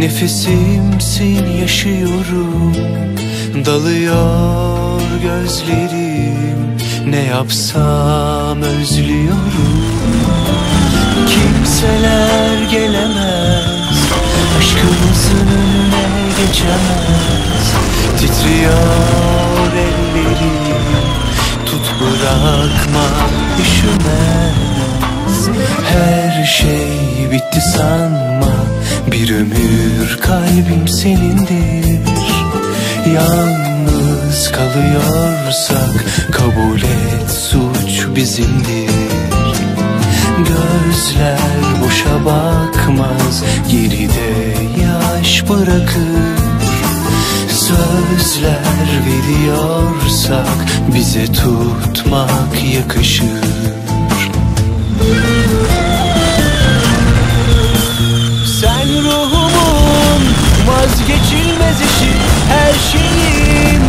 Nefesimsin yaşıyorum. Dalıyor gözlerim. Ne yapsam özlüyorum. Kimseler gelemez. Aşkımızın önüne geçemez. Titriyor ellerim. Tut bırakma üşümez Her şey bitti sanma. Bir ömür kalbim senindir. Yalnız kalıyorsak Kabul et suç bizimdir. Gözler boşa bakmaz Geride yaş bırakır. Sözler veriyorsak Bize tutmak yakışır Her şeyim.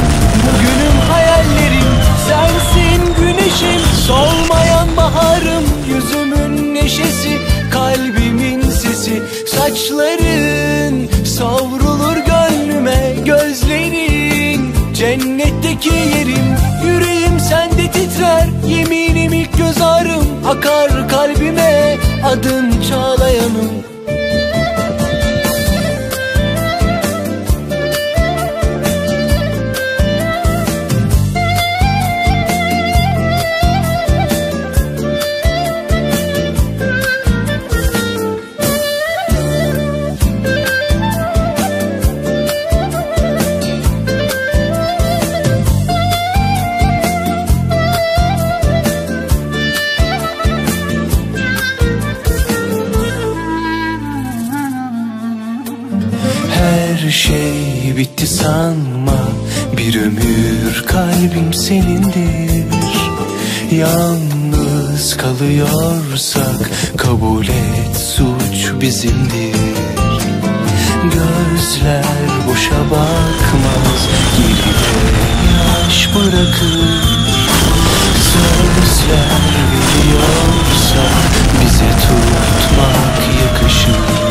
Bugünüm hayallerim Sensin güneşim. Solmayan baharım Yüzümün neşesi Kalbimin sesi. Saçların Savrulur gönlüme Gözlerin. Cennetteki yerim Yüreğim sende titrer. Yeminim ilk göz ağrım Akar kalbime Adın Çağlayan'ım şey bitti sanma. Bir ömür kalbim senindir. Yalnız kalıyorsak Kabul et suç bizimdir. Gözler boşa bakmaz Geride yaş bırakır. Sözler veriyorsa Bize tutmak yakışır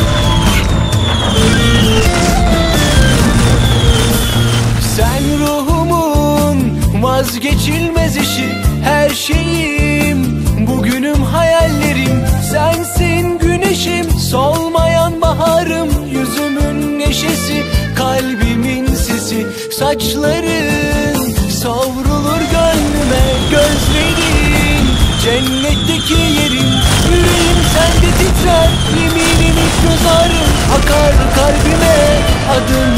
vazgeçilmez işi Her şeyim. Bugünüm hayallerim Sensin güneşim. Solmayan baharım Yüzümün neşesi. Kalbimin sesi Saçların. Savrulur gönlüme Gözlerin Cennetteki yerim Yüreğim sende titrer. Yeminim ilk göz ağrım Akar kalbime. Adın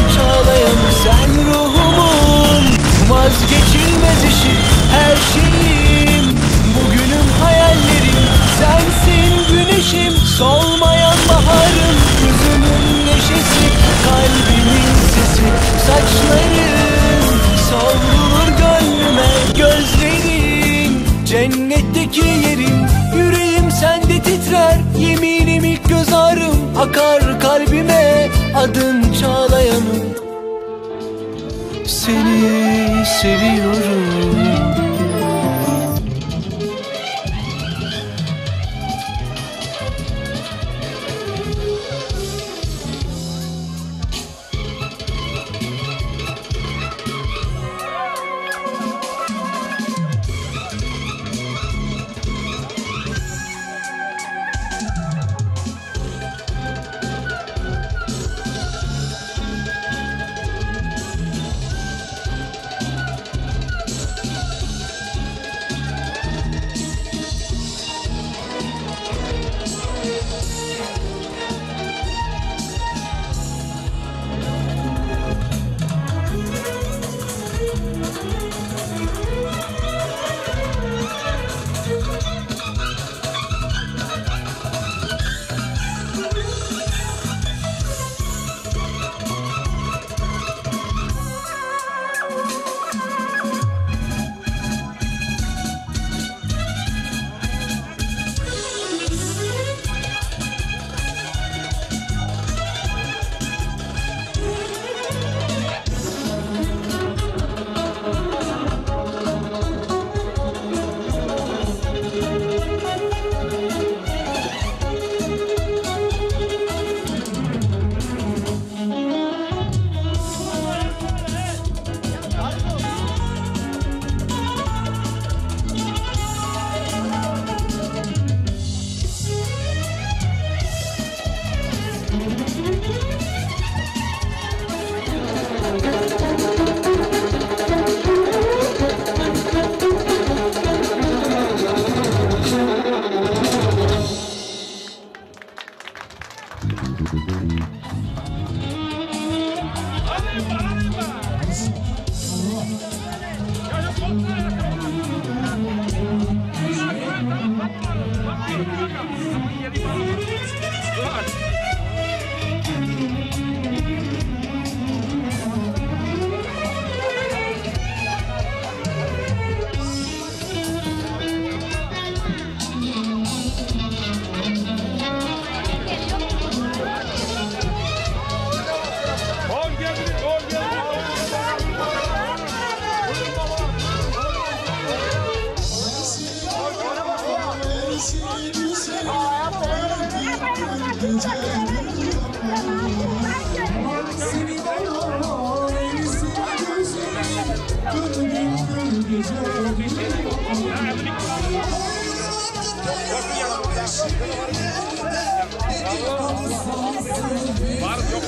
seviyorum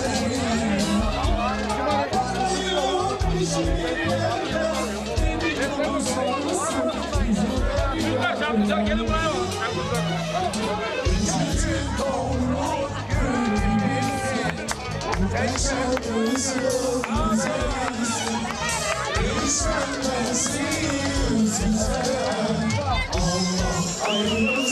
Çocuklar Yaşadığımız yok güzeliz Hiç benden seni Allah ayrılmaz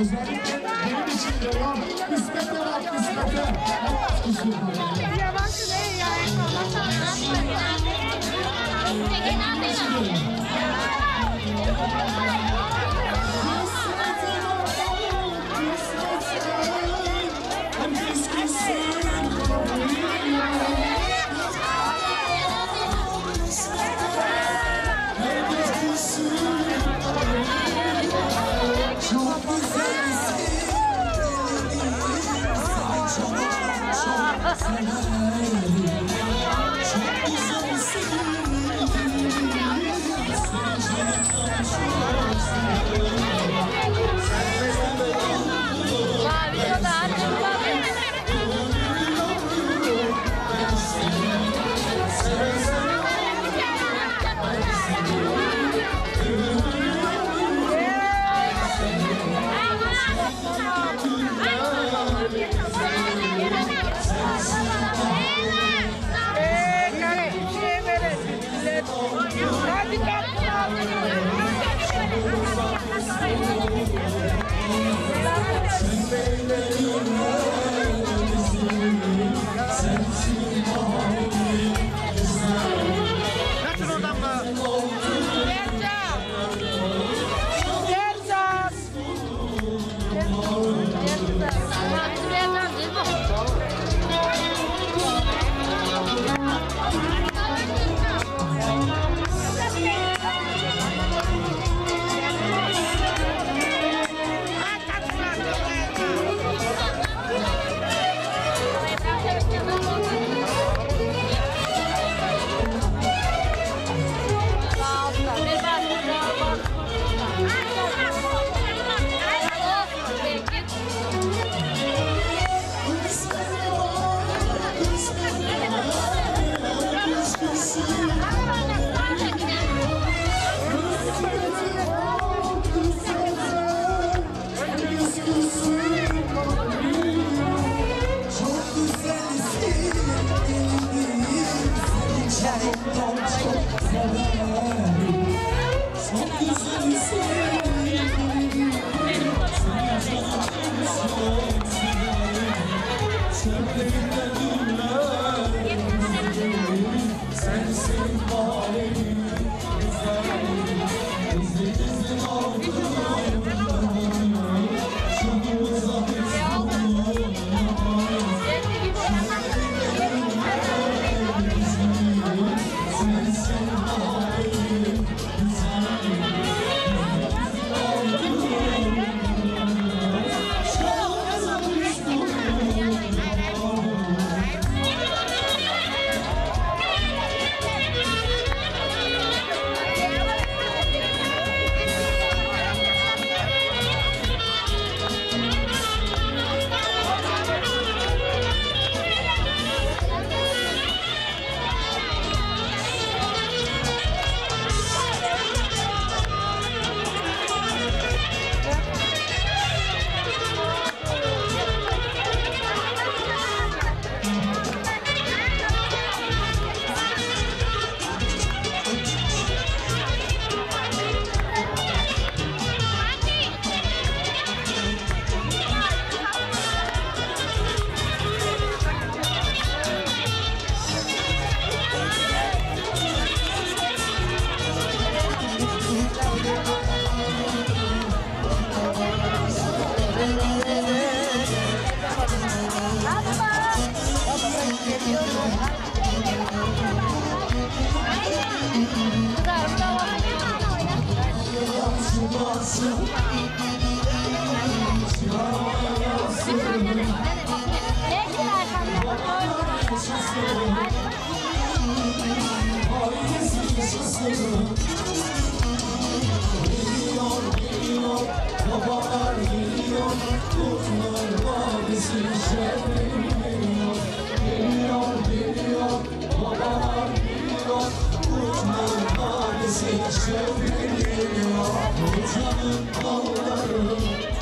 Özellikle benim için de ya kısmete bak kısmete. Baby. Babalar geliyor, kurtlar bizi şerrediyor Geliyor, geliyor, babalar geliyor, kurtlar bizi şerrediyor Hocanın dalları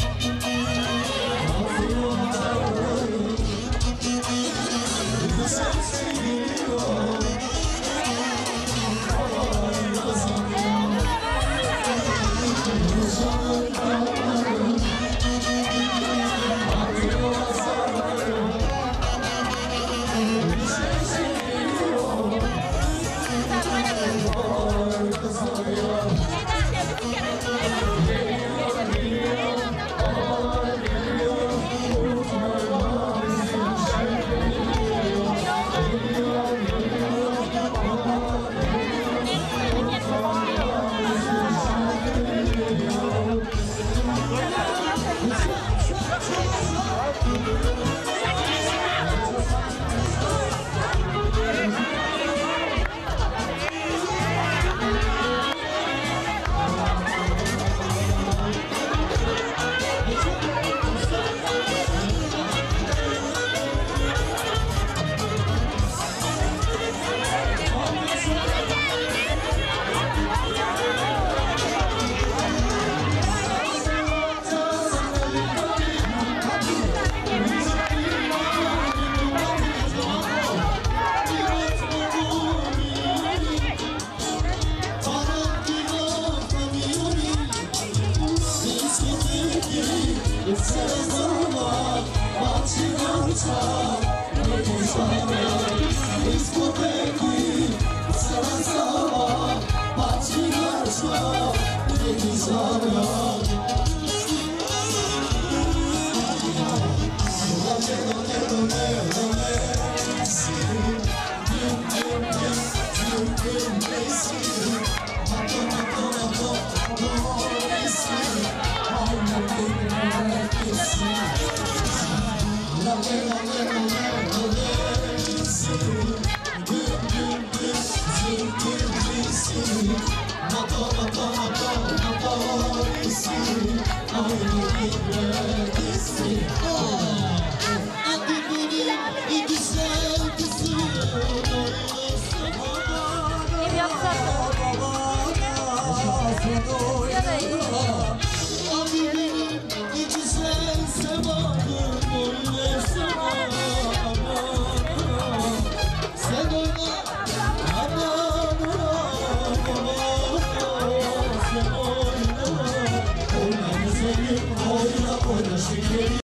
love.